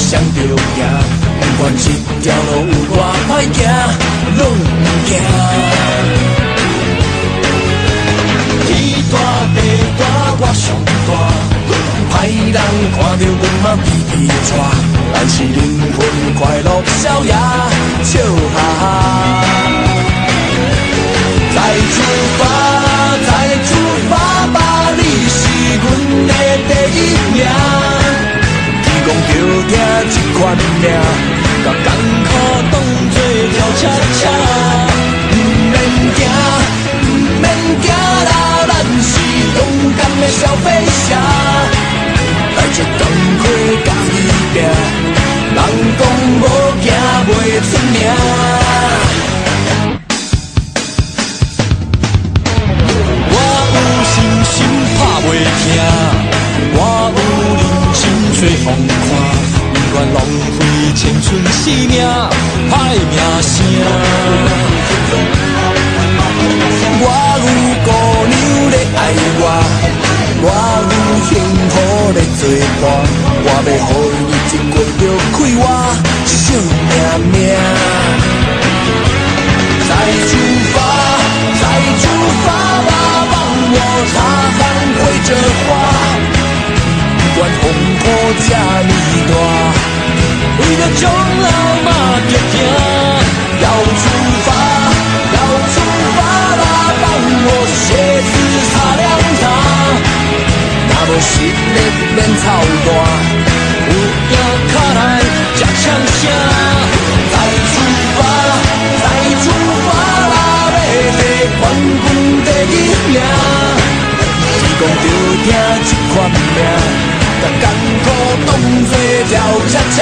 双着行，不管这条路有多歹行，拢不惊。天大地大，我尚大，歹人看到阮嘛鼻鼻喘，但是灵魂快乐逍遥。这款命，甲艰苦当作跳恰恰。毋免惊，毋免惊啦，咱是勇敢的小飞侠，带着钢盔甲伊拼，人讲无惊袂出名。我有信心打袂疼，我有人生做风，浪费青春生命歹名声。我有姑娘咧爱我，我有幸福咧作伴，我要予伊日子过着快活，惜命命。再出发，再出发吧，帮我擦汗挥着花。不管风波这么大，为了将来嘛着行。要出发，要出发啦，帮我鞋子擦亮它。若无实力免操蛋，有影卡来才枪声。再出发，再出发啦，要得冠军第一名。天公着听这款命，甲艰苦当作跳恰恰，